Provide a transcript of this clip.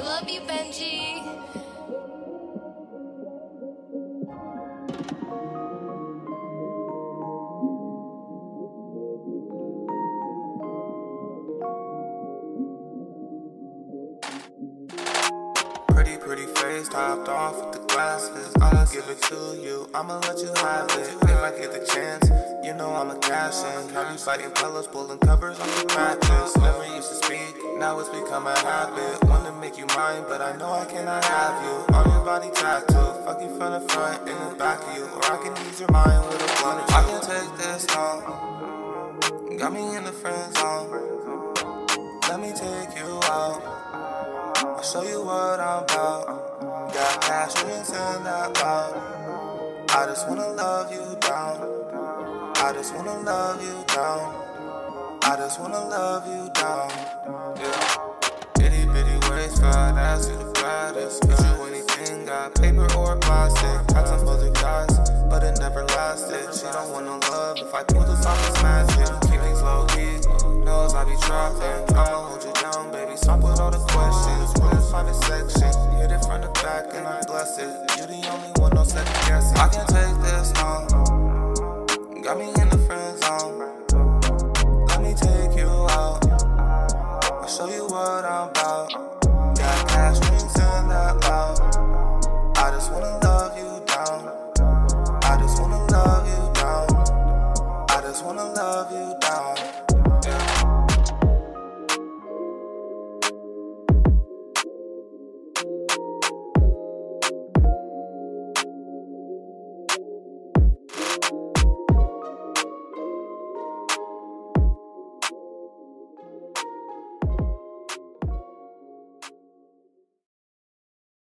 love you, Benji. Pretty, pretty face, topped off with the glasses. I'll give it to you, I'ma let you have it. If I get the chance, you know I'ma cash in. Have you fighting pillows, pulling covers on the mattress. Now it's become a habit. Wanna make you mine, but I know I cannot have you. On your body tattoo, fuck you from the front and the back of you. Or I can ease your mind with a blunt. I can take this long. Got me in the friend zone. Let me take you out. I'll show you what I'm about. Got passions and that loud. I just wanna love you down. I just wanna love you down. I just wanna love you down. Yeah. Itty bitty waist, fat ass, you the fattest. Get you anything, got paper or plastic. Had some other guys, but it never lasted. She don't want no love if I pull this off and it. Keep things low key, knows I be trapping. I'ma hold you down, baby. Stop with all the questions. Where's private section? Hit it from the back and I'm blessed. You the only one, no second guessing. I can take this long. Got me in the friend zone. Wanna love you down.